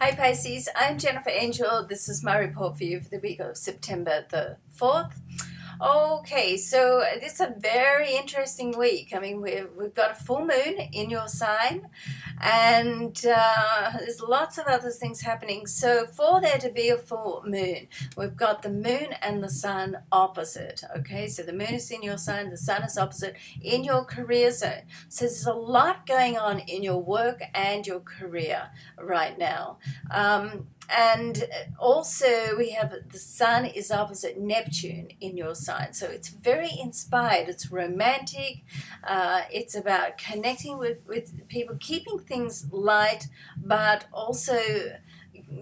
Hi Pisces, I'm Jennifer Angel. This is my report for you for the week of September the 4th. Okay, so this is a very interesting week. I mean, we've, we've got a full moon in your sign, and uh, there's lots of other things happening. So, for there to be a full moon, we've got the moon and the sun opposite. Okay, so the moon is in your sign, the sun is opposite in your career zone. So, there's a lot going on in your work and your career right now. Um, and also we have the sun is opposite neptune in your sign. So it's very inspired. It's romantic. Uh, it's about connecting with with people keeping things light but also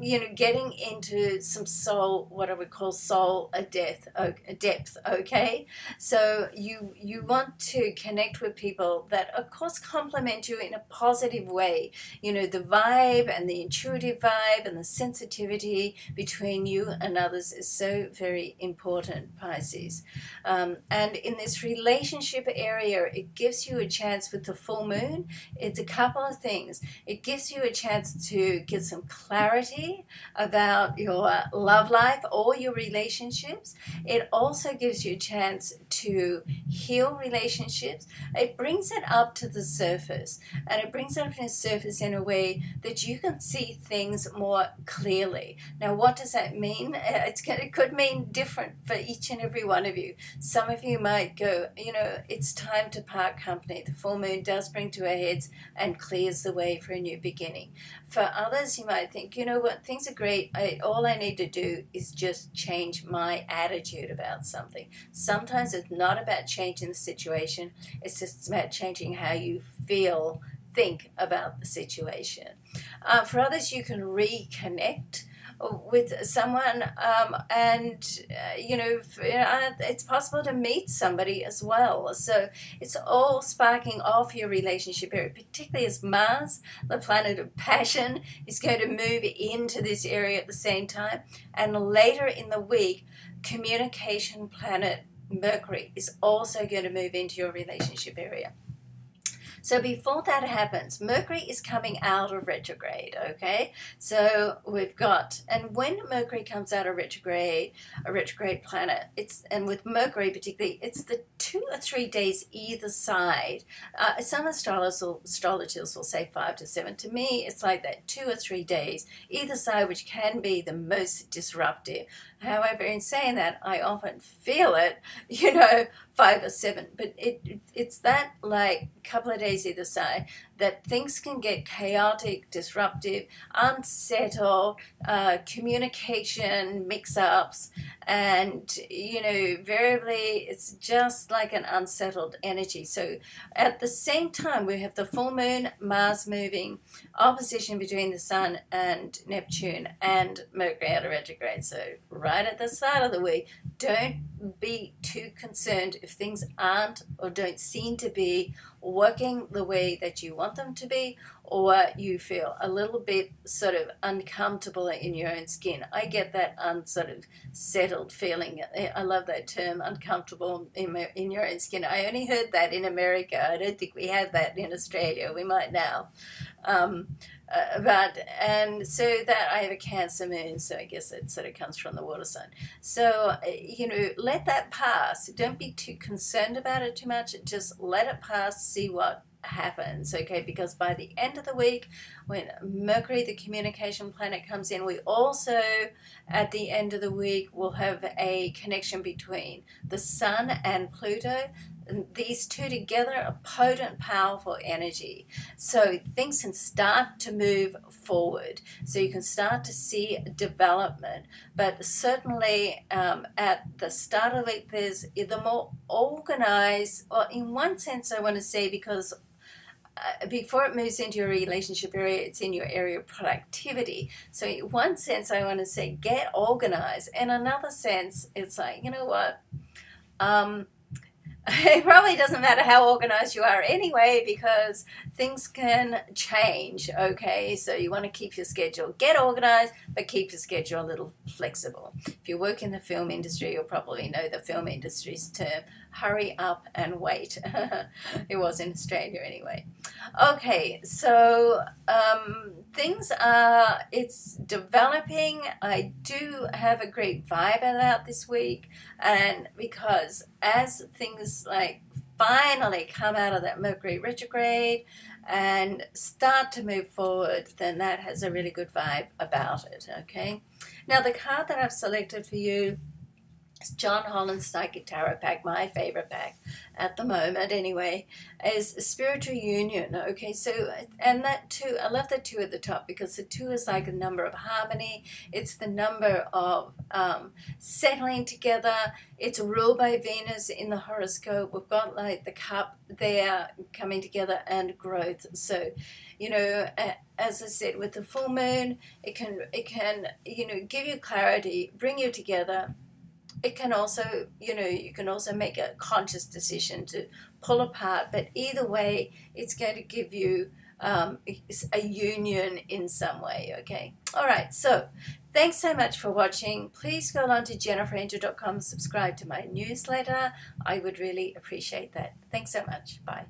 you know, getting into some soul, what I would call soul a depth, a depth. Okay, so you you want to connect with people that, of course, complement you in a positive way. You know, the vibe and the intuitive vibe and the sensitivity between you and others is so very important, Pisces. Um, and in this relationship area, it gives you a chance with the full moon. It's a couple of things. It gives you a chance to get some clarity about your love life or your relationships. It also gives you a chance to heal relationships. It brings it up to the surface and it brings it up to the surface in a way that you can see things more clearly. Now, what does that mean? Uh, it's, it could mean different for each and every one of you. Some of you might go, you know, it's time to part company. The full moon does bring to our heads and clears the way for a new beginning. For others, you might think, you know what, things are great. I, all I need to do is just change my attitude about something. Sometimes it's not about changing the situation, it's just about changing how you feel, think about the situation. Uh, for others, you can reconnect with someone um, and uh, you know uh, it's possible to meet somebody as well. So it's all sparking off your relationship area particularly as mars the planet of passion is going to move into this area at the same time. And later in the week communication planet mercury is also going to move into your relationship area so before that happens, Mercury is coming out of retrograde, okay? So we've got, and when Mercury comes out of retrograde, a retrograde planet, it's, and with Mercury particularly, it's the two or three days either side. Uh, some astrologers will, astrologers will say five to seven. To me, it's like that two or three days either side, which can be the most disruptive. However, in saying that, I often feel it, you know, five or seven, but it it's that like couple of days either side that things can get chaotic, disruptive, unsettled, uh, communication mix-ups, and you know, variably it's just like an unsettled energy. So at the same time, we have the full moon, Mars moving, opposition between the Sun and Neptune, and Mercury out of retrograde. So right at the start of the week, don't be too concerned if things aren't or don't seem to be working the way that you want them to be, or you feel a little bit sort of uncomfortable in your own skin. I get that unsort of settled feeling. I love that term, uncomfortable in, in your own skin. I only heard that in America. I don't think we have that in Australia. We might now. Um, uh, but and so that I have a Cancer moon, so I guess it sort of comes from the water sign. So uh, you know, let that pass. Don't be too concerned about it too much. Just let it pass. See what happens, okay? Because by the end of the week, when Mercury, the communication planet, comes in, we also, at the end of the week, will have a connection between the Sun and Pluto. And these two together are potent, powerful energy. So things can start to move forward. So you can start to see development. But certainly um, at the start of it, there's the more organized, or in one sense, I want to say, because uh, before it moves into your relationship area, it's in your area of productivity. So, in one sense, I want to say get organized. In another sense, it's like, you know what? Um, it probably doesn't matter how organized you are anyway because things can change okay so you want to keep your schedule get organized but keep your schedule a little flexible if you work in the film industry you'll probably know the film industry's term hurry up and wait. it was in Australia anyway. Okay, so um, things are, it's developing. I do have a great vibe about this week, and because as things like finally come out of that Mercury retrograde and start to move forward, then that has a really good vibe about it. Okay. Now, the card that I've selected for you John Holland's Psychic Tarot pack, my favorite pack at the moment anyway, is Spiritual Union. Okay, so, and that two, I love the two at the top because the two is like a number of harmony. It's the number of um, settling together. It's ruled by Venus in the horoscope. We've got like the cup there coming together and growth. So, you know, as I said, with the full moon, it can, it can, you know, give you clarity, bring you together it can also, you know, you can also make a conscious decision to pull apart. But either way, it's going to give you um, a union in some way. Okay. All right. So thanks so much for watching. Please go on to jenniferangel.com, subscribe to my newsletter. I would really appreciate that. Thanks so much. Bye.